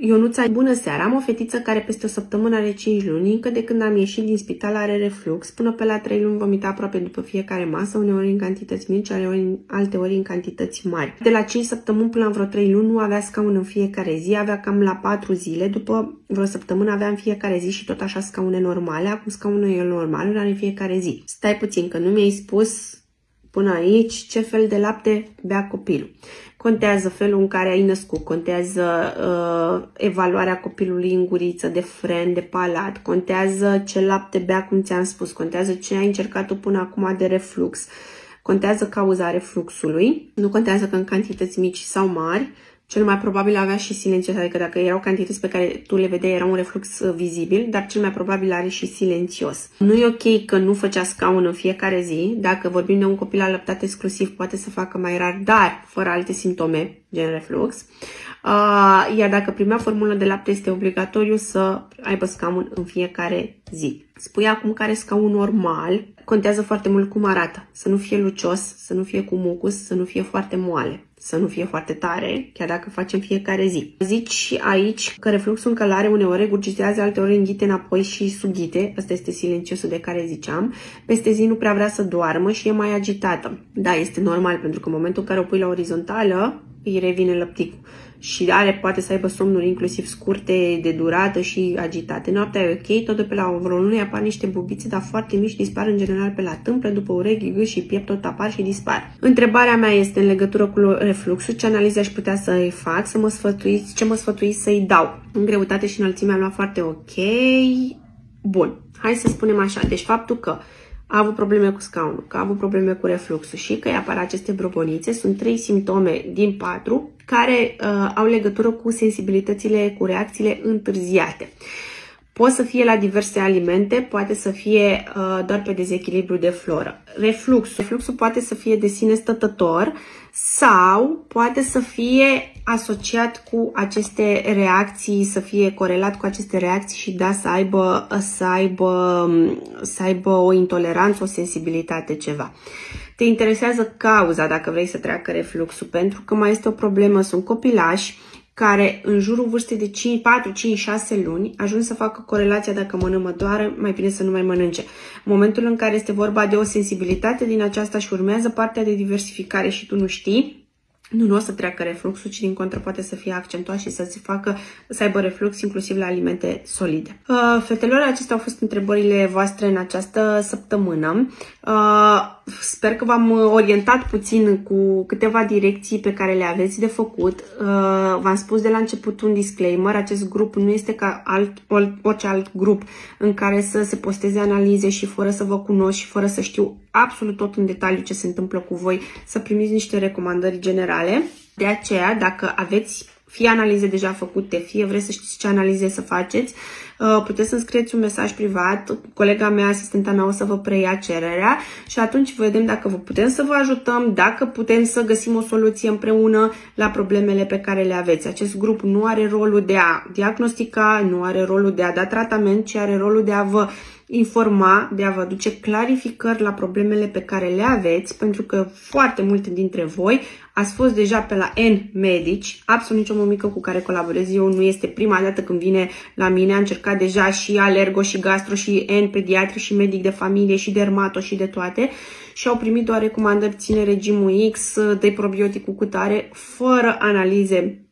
Ionuța, bună seara, am o fetiță care peste o săptămână are 5 luni, încă de când am ieșit din spital are reflux, până pe la 3 luni vomita aproape după fiecare masă, uneori în cantități mici, alte ori în cantități mari. De la 5 săptămâni până la vreo 3 luni nu avea scaun în fiecare zi, avea cam la 4 zile, după vreo săptămână avea în fiecare zi și tot așa scaune normale, acum scaunul e normal, are în fiecare zi. Stai puțin, că nu mi-ai spus până aici ce fel de lapte bea copilul. Contează felul în care ai născut, contează uh, evaluarea copilului în guriță, de fren, de palat, contează ce lapte bea, cum ți-am spus, contează ce ai încercat tu până acum de reflux, contează cauza refluxului, nu contează că în cantități mici sau mari, cel mai probabil avea și silențios, adică dacă erau cantități pe care tu le vedeai, era un reflux uh, vizibil, dar cel mai probabil are și silențios. Nu e ok că nu făcea scaun în fiecare zi, dacă vorbim de un copil alăptat exclusiv, poate să facă mai rar, dar fără alte simptome, gen reflux. Uh, iar dacă primea formulă de lapte, este obligatoriu să aibă scaun în fiecare zi. Spui acum care scaun normal, contează foarte mult cum arată. Să nu fie lucios, să nu fie cu mucus, să nu fie foarte moale să nu fie foarte tare, chiar dacă facem fiecare zi. Zici aici că refluxul în călare uneori regurgitează, alteori înghite înapoi și sughite, asta este silențiosul de care ziceam, peste zi nu prea vrea să doarmă și e mai agitată. Da, este normal, pentru că în momentul în care o pui la orizontală, îi revine lăpticul și are, poate să aibă somnuri inclusiv scurte, de durată și agitate. Noaptea e ok, tot de pe la vreo lună apar niște bubițe, dar foarte mici, dispar în general pe la tâmple, după urechi, gâși și piept, tot apar și dispar. Întrebarea mea este în legătură cu refluxul, ce analize aș putea să îi fac, să mă sfătuiți, ce mă sfătuiți să-i dau. În greutate și înălțimea am luat foarte ok. Bun, hai să spunem așa, deci faptul că a avut probleme cu scaunul, că a avut probleme cu refluxul și că îi apar aceste brobonițe. Sunt trei simptome din patru care uh, au legătură cu sensibilitățile, cu reacțiile întârziate. Poate să fie la diverse alimente, poate să fie uh, doar pe dezechilibru de floră. Refluxul. Refluxul poate să fie de sine stătător sau poate să fie asociat cu aceste reacții, să fie corelat cu aceste reacții și da, să aibă, să aibă, să aibă o intoleranță, o sensibilitate, ceva. Te interesează cauza dacă vrei să treacă refluxul, pentru că mai este o problemă, sunt copilași care în jurul vârstei de 5, 4, 5, 6 luni ajung să facă corelația dacă mănâncă doare, mai bine să nu mai mănânce. În momentul în care este vorba de o sensibilitate din aceasta și urmează partea de diversificare și tu nu știi, nu, nu o să treacă refluxul, ci din contră poate să fie accentuat și să se facă, să aibă reflux inclusiv la alimente solide. Uh, fetelor, acestea au fost întrebările voastre în această săptămână. Uh, sper că v-am orientat puțin cu câteva direcții pe care le aveți de făcut. Uh, v-am spus de la început un disclaimer, acest grup nu este ca alt, orice alt grup în care să se posteze analize și fără să vă cunosc și fără să știu absolut tot în detaliu ce se întâmplă cu voi, să primiți niște recomandări generale. De aceea, dacă aveți fie analize deja făcute, fie vreți să știți ce analize să faceți, uh, puteți să-mi scrieți un mesaj privat, colega mea, asistenta mea o să vă preia cererea și atunci vedem dacă vă putem să vă ajutăm, dacă putem să găsim o soluție împreună la problemele pe care le aveți. Acest grup nu are rolul de a diagnostica, nu are rolul de a da tratament, ci are rolul de a vă informa, de a vă aduce clarificări la problemele pe care le aveți, pentru că foarte multe dintre voi ați fost deja pe la N medici, absolut nicio mămică cu care colaborez eu nu este prima dată când vine la mine, a încercat deja și alergo și gastro și N pediatri și medic de familie și dermato și de toate și au primit doar recomandări ține regimul X, de probiotic cu cutare, fără analize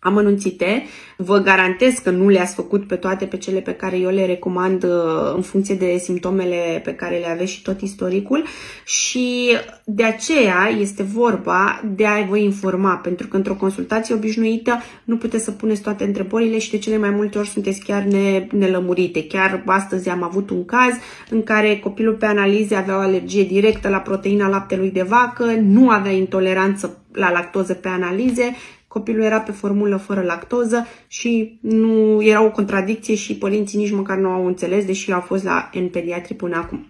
amănunțite. Vă garantez că nu le-ați făcut pe toate pe cele pe care eu le recomand uh, în funcție de simptomele pe care le aveți și tot istoricul și de aceea este vorba de a vă informa, pentru că într-o consultație obișnuită nu puteți să puneți toate întrebările și de cele mai multe ori sunteți chiar ne, nelămurite. Chiar astăzi am avut un caz în care copilul pe analize avea o alergie directă la proteina laptelui de vacă, nu avea intoleranță la lactoză pe analize copilul era pe formulă fără lactoză și nu era o contradicție și părinții nici măcar nu au înțeles, deși au fost la în pediatri până acum.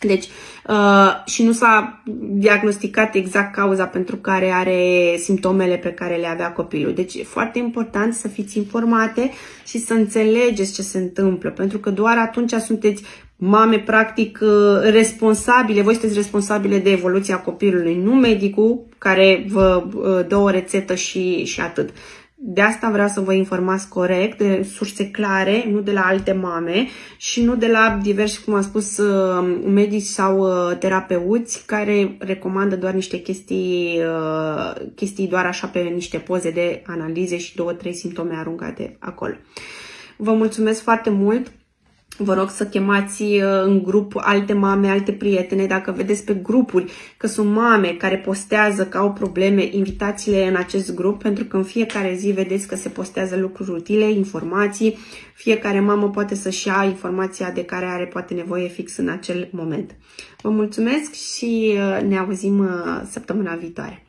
Deci, uh, și nu s-a diagnosticat exact cauza pentru care are simptomele pe care le avea copilul. Deci, e foarte important să fiți informate și să înțelegeți ce se întâmplă, pentru că doar atunci sunteți mame practic uh, responsabile, voi sunteți responsabile de evoluția copilului, nu medicul care vă uh, dă o rețetă și, și atât. de asta vreau să vă informați corect, de surse clare, nu de la alte mame și nu de la diversi, cum am spus, uh, medici sau uh, terapeuți care recomandă doar niște chestii, uh, chestii doar așa pe niște poze de analize și două, trei simptome aruncate acolo. Vă mulțumesc foarte mult! Vă rog să chemați uh, în grup alte mame, alte prietene. Dacă vedeți pe grupuri că sunt mame care postează că au probleme, invitați-le în acest grup pentru că în fiecare zi vedeți că se postează lucruri utile, informații. Fiecare mamă poate să-și ia informația de care are poate nevoie fix în acel moment. Vă mulțumesc și uh, ne auzim uh, săptămâna viitoare.